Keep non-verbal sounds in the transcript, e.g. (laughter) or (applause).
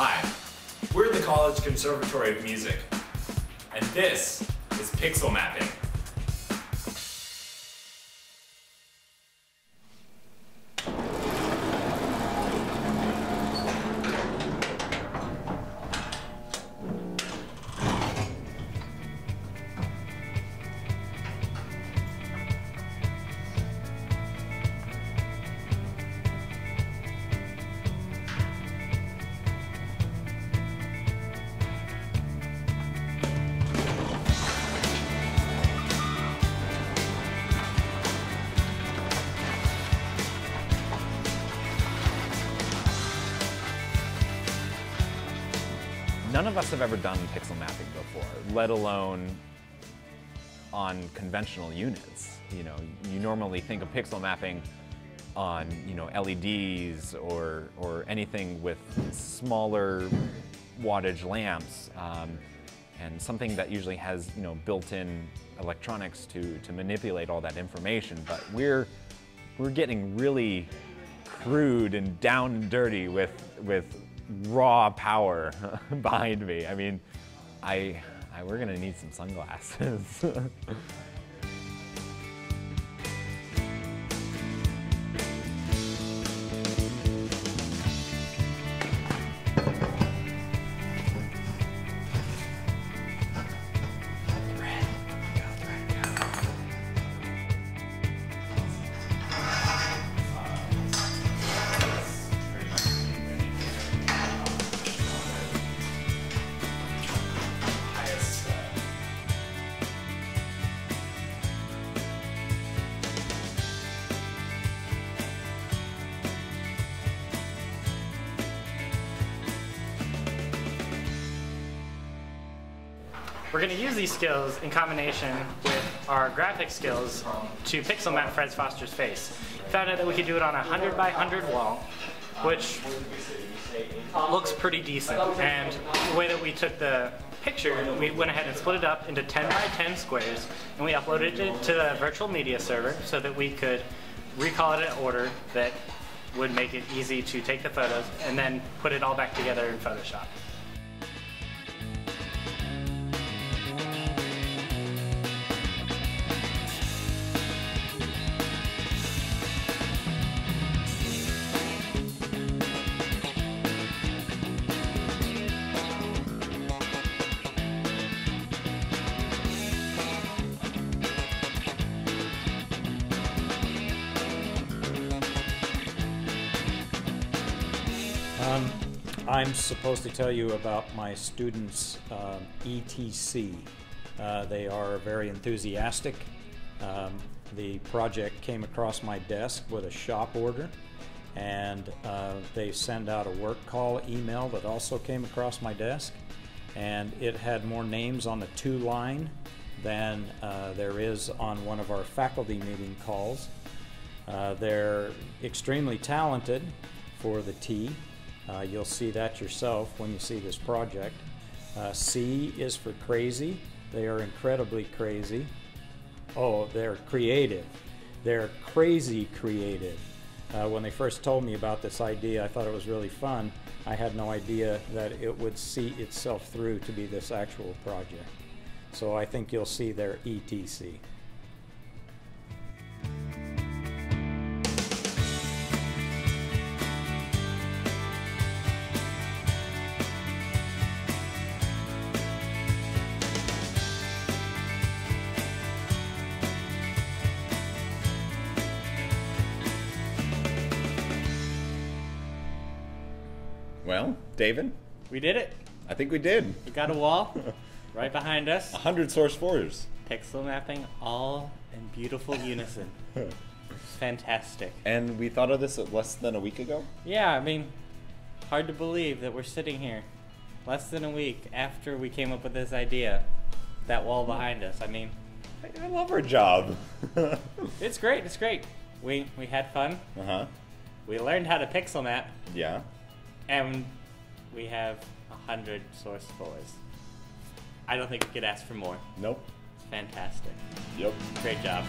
Hi, we're the College Conservatory of Music, and this is Pixel Mapping. None of us have ever done pixel mapping before, let alone on conventional units. You know, you normally think of pixel mapping on, you know, LEDs or, or anything with smaller wattage lamps, um, and something that usually has, you know, built-in electronics to, to manipulate all that information. But we're, we're getting really crude and down and dirty with, with raw power (laughs) behind me. I mean, I, I we're gonna need some sunglasses. (laughs) We're going to use these skills in combination with our graphic skills to pixel map Fred Foster's face. Found out that we could do it on a 100 by 100 wall, which looks pretty decent. And the way that we took the picture, we went ahead and split it up into 10 by 10 squares, and we uploaded it to the virtual media server so that we could recall it in order that would make it easy to take the photos and then put it all back together in Photoshop. Um, I'm supposed to tell you about my students' um, ETC. Uh, they are very enthusiastic. Um, the project came across my desk with a shop order, and uh, they send out a work call email that also came across my desk, and it had more names on the to line than uh, there is on one of our faculty meeting calls. Uh, they're extremely talented for the T. Uh, you'll see that yourself when you see this project. Uh, C is for crazy. They are incredibly crazy. Oh, they're creative. They're crazy creative. Uh, when they first told me about this idea, I thought it was really fun. I had no idea that it would see itself through to be this actual project. So I think you'll see their ETC. Well, David, We did it. I think we did. We got a wall (laughs) right behind us. 100 source fours. Pixel mapping all in beautiful unison. (laughs) Fantastic. And we thought of this less than a week ago? Yeah, I mean, hard to believe that we're sitting here less than a week after we came up with this idea. That wall behind us. I mean, I, I love our job. (laughs) it's great. It's great. We we had fun. Uh huh. We learned how to pixel map, Yeah. And we have a hundred source fours. I don't think we could ask for more. Nope. Fantastic. Yep. Great job.